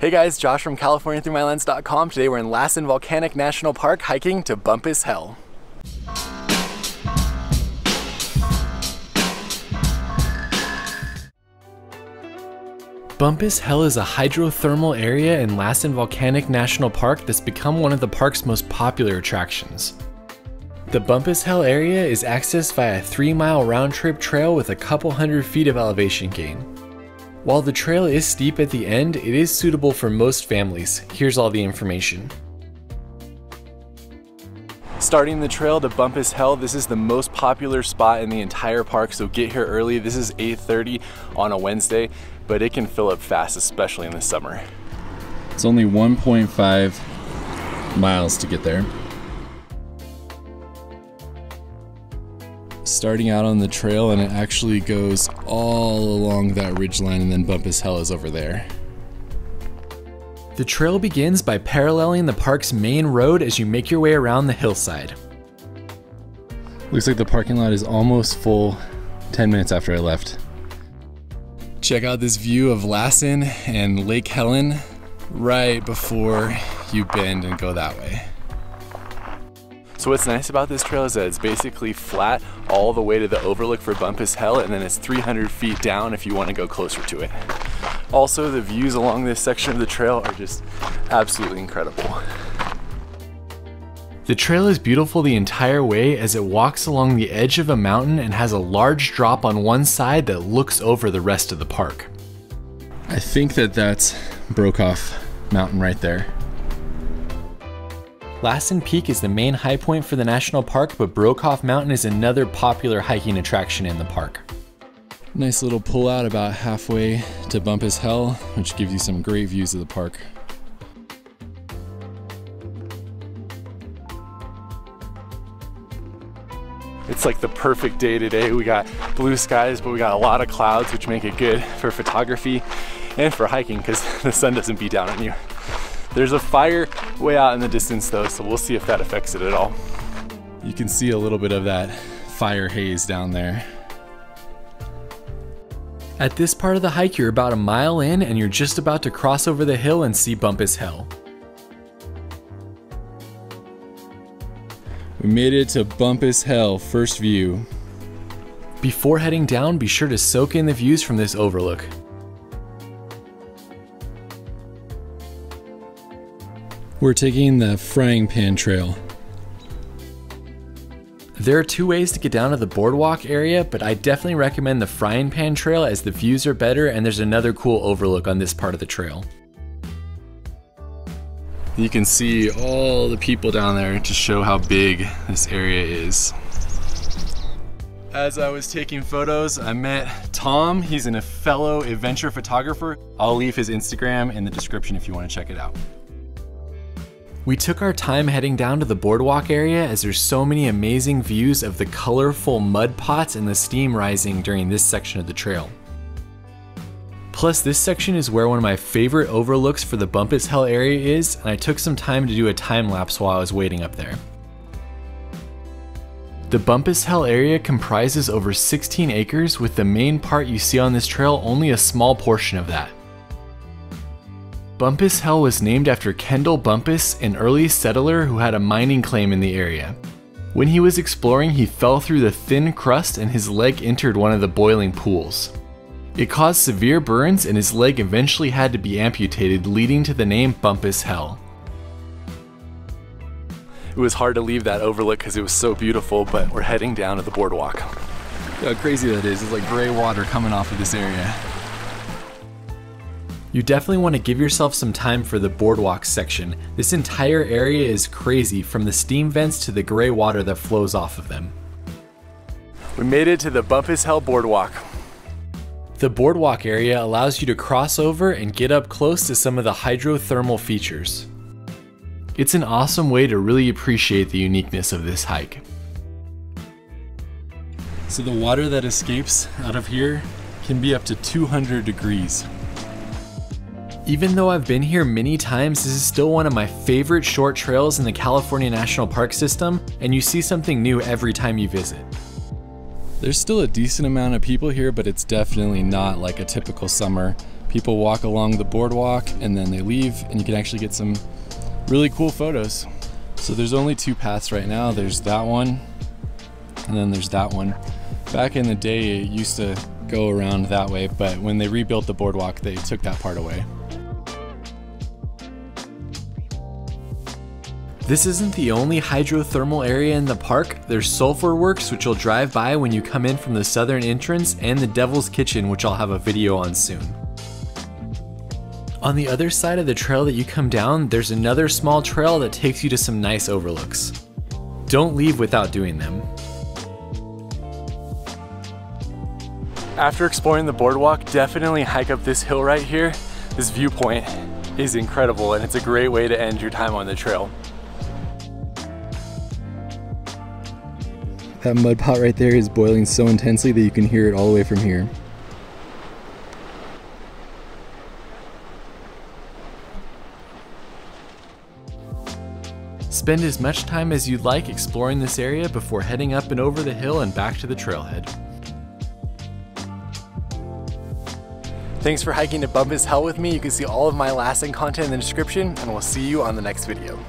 Hey guys, Josh from CaliforniaThroughMyLens.com. Today we're in Lassen Volcanic National Park hiking to Bumpass Hell. Bumpass Hell is a hydrothermal area in Lassen Volcanic National Park that's become one of the park's most popular attractions. The Bumpass Hell area is accessed via a 3 mile round trip trail with a couple hundred feet of elevation gain. While the trail is steep at the end, it is suitable for most families. Here's all the information. Starting the trail to Bumpass Hell, this is the most popular spot in the entire park, so get here early. This is 8.30 on a Wednesday, but it can fill up fast, especially in the summer. It's only 1.5 miles to get there. Starting out on the trail and it actually goes all along that ridge line and then Bumpass Hell is over there. The trail begins by paralleling the park's main road as you make your way around the hillside. Looks like the parking lot is almost full 10 minutes after I left. Check out this view of Lassen and Lake Helen right before you bend and go that way. So what's nice about this trail is that it's basically flat all the way to the overlook for Bumpass Hell and then it's 300 feet down if you want to go closer to it. Also, the views along this section of the trail are just absolutely incredible. The trail is beautiful the entire way as it walks along the edge of a mountain and has a large drop on one side that looks over the rest of the park. I think that that's Brokeoff Mountain right there. Lassen Peak is the main high point for the national park, but Brokeoff Mountain is another popular hiking attraction in the park. Nice little pull out about halfway to Bumpass Hell, which gives you some great views of the park. It's like the perfect day today. We got blue skies, but we got a lot of clouds, which make it good for photography and for hiking because the sun doesn't beat down on you. There's a fire way out in the distance though, so we'll see if that affects it at all. You can see a little bit of that fire haze down there. At this part of the hike, you're about a mile in and you're just about to cross over the hill and see Bumpass Hell. We made it to Bumpass Hell, first view. Before heading down, be sure to soak in the views from this overlook. We're taking the frying pan trail. There are two ways to get down to the boardwalk area, but I definitely recommend the frying pan trail as the views are better and there's another cool overlook on this part of the trail. You can see all the people down there to show how big this area is. As I was taking photos, I met Tom. He's a fellow adventure photographer. I'll leave his Instagram in the description if you want to check it out. We took our time heading down to the boardwalk area as there's so many amazing views of the colorful mud pots and the steam rising during this section of the trail. Plus this section is where one of my favorite overlooks for the Bumpass Hell area is and I took some time to do a time lapse while I was waiting up there. The Bumpass Hell area comprises over 16 acres with the main part you see on this trail only a small portion of that. Bumpass Hell was named after Kendall Bumpass, an early settler who had a mining claim in the area. When he was exploring, he fell through the thin crust and his leg entered one of the boiling pools. It caused severe burns and his leg eventually had to be amputated, leading to the name Bumpass Hell. It was hard to leave that overlook because it was so beautiful, but we're heading down to the boardwalk. How crazy that is. It's like gray water coming off of this area. You definitely want to give yourself some time for the boardwalk section. This entire area is crazy from the steam vents to the gray water that flows off of them. We made it to the Bumpass Hell Boardwalk. The boardwalk area allows you to cross over and get up close to some of the hydrothermal features. It's an awesome way to really appreciate the uniqueness of this hike. So the water that escapes out of here can be up to 200 degrees. Even though I've been here many times, this is still one of my favorite short trails in the California National Park system, and you see something new every time you visit. There's still a decent amount of people here, but it's definitely not like a typical summer People walk along the boardwalk and then they leave, and you can actually get some really cool photos. So there's only two paths right now. There's that one, and then there's that one. Back in the day, it used to go around that way, but when they rebuilt the boardwalk, they took that part away. This isn't the only hydrothermal area in the park. There's Sulphur Works, which you'll drive by when you come in from the southern entrance, and the Devil's Kitchen, which I'll have a video on soon. On the other side of the trail that you come down, there's another small trail that takes you to some nice overlooks. Don't leave without doing them. After exploring the boardwalk, definitely hike up this hill right here. This viewpoint is incredible and it's a great way to end your time on the trail. That mud pot right there is boiling so intensely that you can hear it all the way from here. Spend as much time as you'd like exploring this area before heading up and over the hill and back to the trailhead. Thanks for hiking to Bumpass Hell with me. You can see all of my Lassen content in the description, and we'll see you on the next video.